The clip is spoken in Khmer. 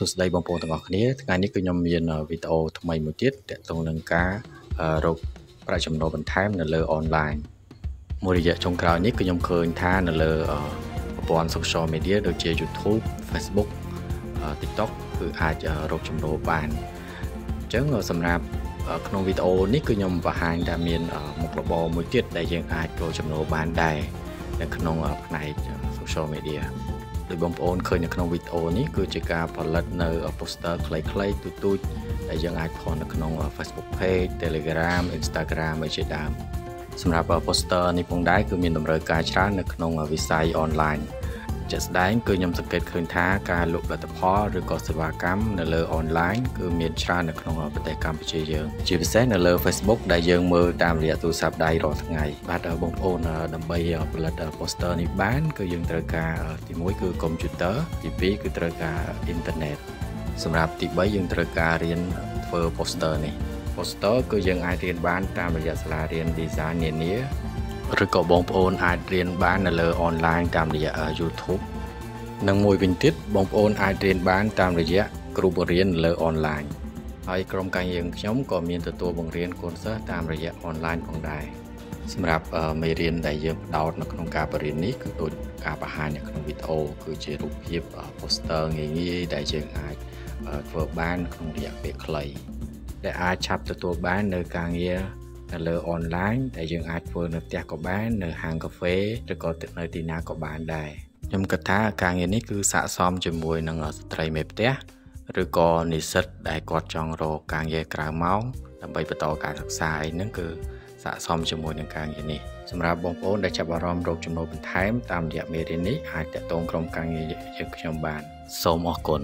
សួស្តីបងប្អូនទាំងអស់គ្នាថ្ងៃនេះគឺខ្ញុំមានវីដេអូថ្មីមួយទៀតទាក់ទងនឹងការរកប្រាក់ចំណូលបន្ថែមនៅលើអនឡាញមួយរយៈចុងក្រោយនេះគឺខ្ញុំឃើញថានៅលើប្រព័ន្ធ social media ដូចជា YouTube Facebook TikTok គឺអាចរកចំណូលបានអញ្ចឹងសម្រាប់ក្នុងវីដេអូនេះគឺខ្ញុំបង្ហាញថាមានមុខរបរមួយទៀតដែលយើងអាចរកចំណូលបានដែរនៅក្នុងផ្នែក social media ដោយបងប្អូនឃើញនៅក្នុងវីដេអូនេះគឺជាការផលិតនៅ poster ខ្លីៗទូចៗដែលយើងអាចផុសនៅក្នុង Facebook page Telegram Instagram ឯជាដើមសម្រាប់ poster នេះផងដែរគឺមានតម្រូវការច្រើននៅក្នុងវិស័យ online ជាក់ស្ដែងគឺខ្ញុំសង្កេតឃើញថាការលក់ផលិតផលឬក៏សេវាកម្មនៅលើអនឡាញគឺមានច្រើននៅក្នុងប្រទេសកម្ពុជាយើងជាពិសេសនៅលើ Facebook ដែលយើងមើលតាមរយៈទូរស័ព្ទដៃរាល់ថ្ងៃបាទបងប្អូនដើម្បីផលិត poster នេះបាន គឺយើងត្រូវការទី1គឺកុំព្យូទ័រទី2គឺត្រូវការអ៊ីនធឺណិតសម្រាប់ទី3យើងត្រូវការរៀនធ្វើ poster នេះ poster គឺយើងអាចរៀនបានតាមរយៈសាលារៀន design នានា ឬក៏បងប្អូនអាចរៀនបាននៅលើអនឡាញតាមរយៈ YouTube និងមួយវិញទៀតបងប្អូនអាចរៀនបានតាមរយៈគ្រូបង្រៀនលើអនឡាញហើយក្រុមការយើងខ្ញុំក៏មានទទួលបង្រៀនកូនសិស្សតាមរយៈអនឡាញផងដែរសម្រាប់មេរៀនដែលយើងផ្ដោតនៅក្នុងការបរៀននេះគឺដូចការបង្ហាញនៅក្នុងវីដេអូគឺជារូបភាព poster ងាយៗដែលយើងអាចធ្វើបានក្នុងរយៈពេលខ្លីដែលអាចឆាប់ទទួលបាននៅការងារ នៅលើអនឡាញដែលយើងអាចធ្វើនៅផ្ទះក៏បាននៅហាងកាហ្វេឬក៏នៅទីណាក៏បានដែរខ្ញុំគិតថាការងារនេះគឺស័ក្តិសមជាមួយនឹងស្ត្រីមេផ្ទះឬក៏និស្សិតដែលគាត់ចង់រកការងារក្រៅម៉ោងដើម្បីបន្តការសិក្សាអីហ្នឹងគឺស័ក្តិសមជាមួយនឹងការងារនេះសម្រាប់បងប្អូនដែលចាប់អារម្មណ៍រកចំណូលបន្ថែមតាមរយៈមេរៀននេះអាចតាក់ទងក្រុមការងារយើងខ្ញុំបានសូមអរគុណ